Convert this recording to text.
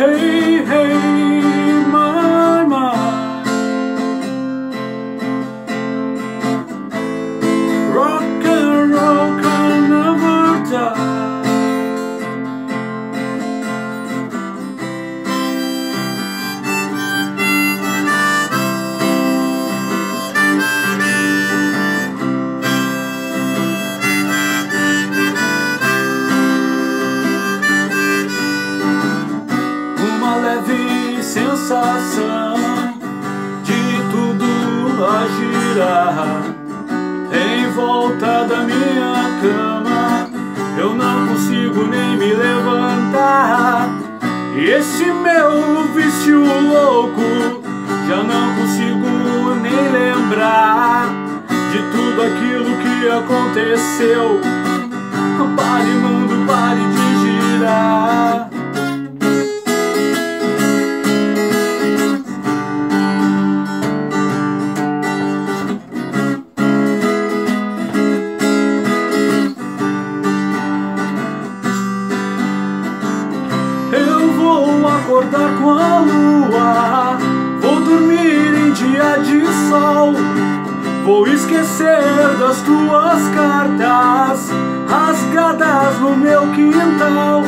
hey, hey. sensação de tudo a girar em volta da minha cama. Eu não consigo nem me levantar. E esse meu vício louco já não consigo nem lembrar de tudo aquilo que aconteceu. Pare, mundo, pare. Vou acordar com a lua, vou dormir em dia de sol. Vou esquecer das tuas cartas rasgadas no meu quintal.